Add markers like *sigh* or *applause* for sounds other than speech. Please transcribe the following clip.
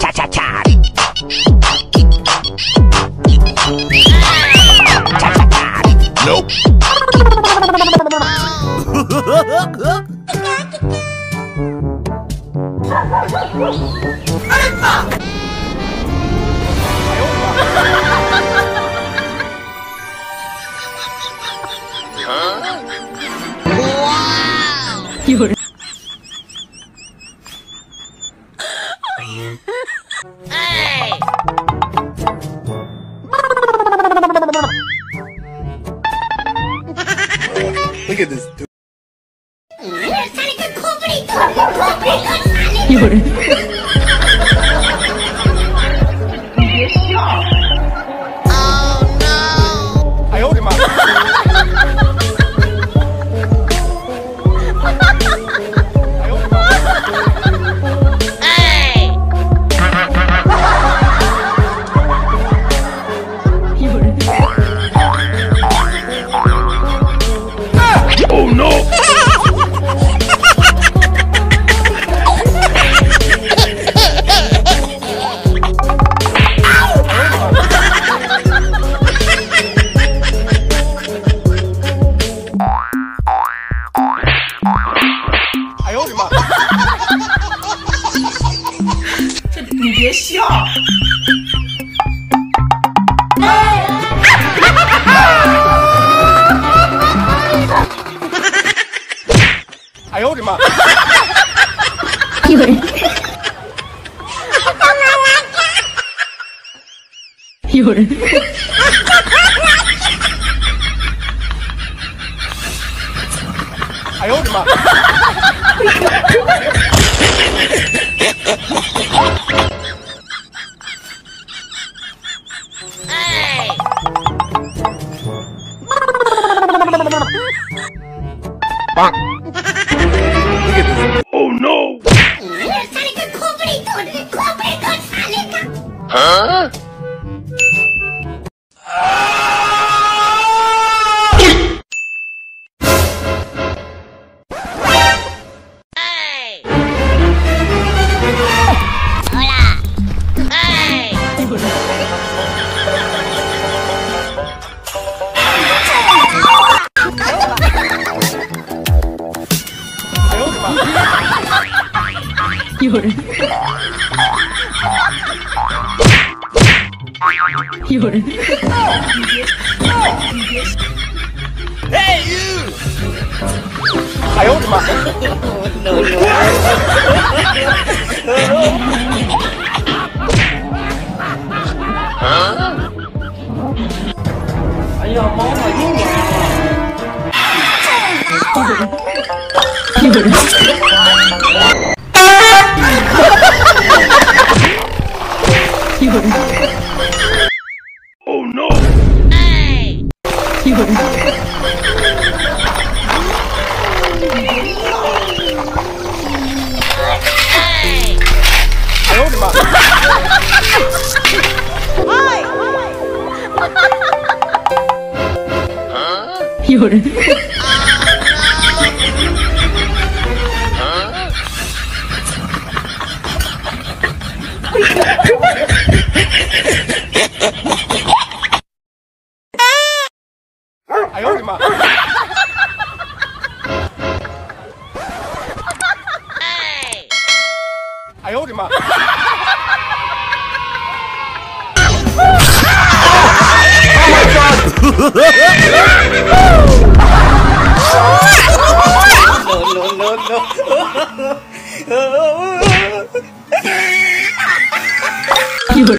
恰恰恰，恰恰恰，Nope。有人。有人。哎 no！哎呦我的妈！这你别笑。哎呦我的妈！有人。有人。哎呦我的妈！棒！Oh no！有有人。有人。哎呦我的妈！有人。有 *laughs* 有人。*laughs* 哎呦我的妈！哎呦我的妈！哎呦我